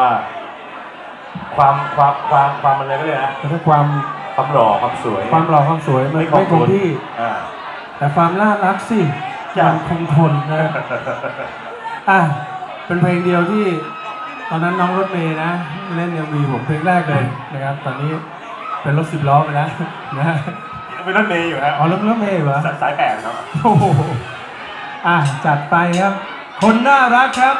ว่าความความความความอะไรก็เลยกนะแต่ถ้าความความหล่อความสวย ความหล่อความสวยมันไม่คงที่ อ่า แต่ความน่ารักสิจ้ะ มันคงทนนะ อะ เป็นเพลงเดียวที่ตอนนั้นน้องรถเมย์นะ เล่นยังมีผมเพลงแรกเลยนะครับ ตอนนี้เป็นรถสิบล้อไปแล้วนะเป็นรถเมย์อยู่ฮะอ๋อรถรถเมย์เหรอสายสายแปดครับโอ้โหอะ จัดไปครับ คนน่ารักครับ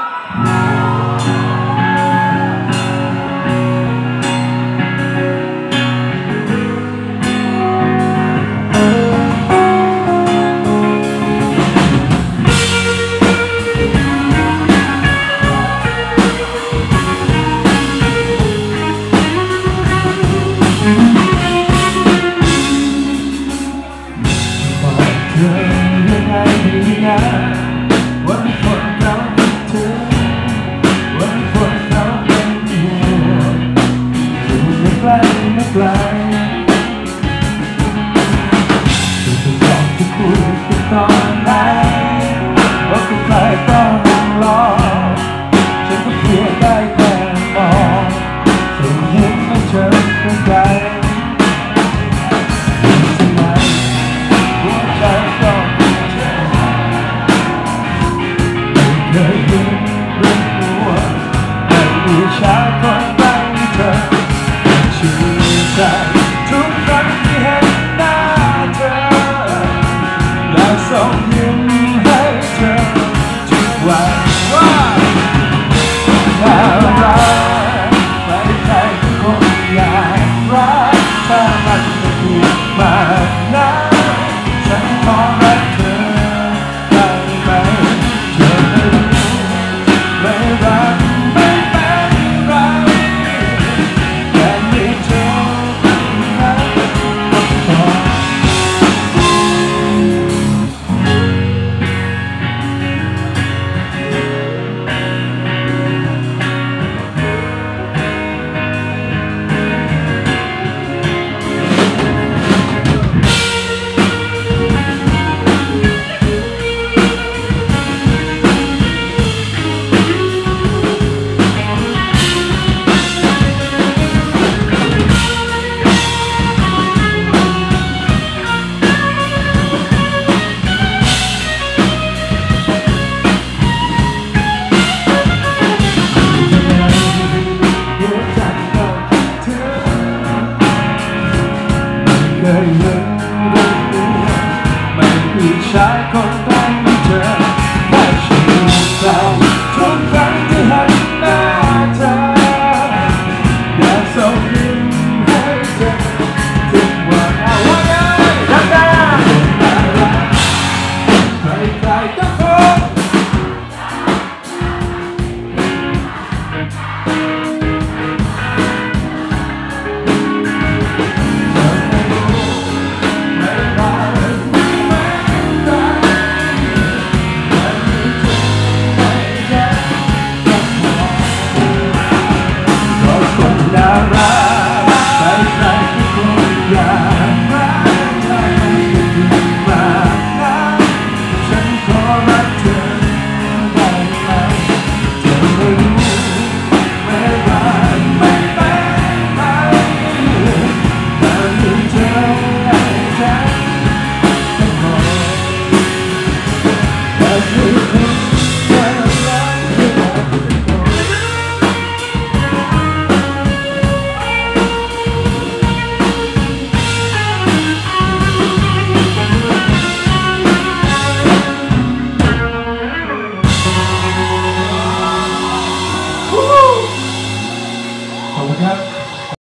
เคยลืมรู้มันคือชายคนต้องเจอ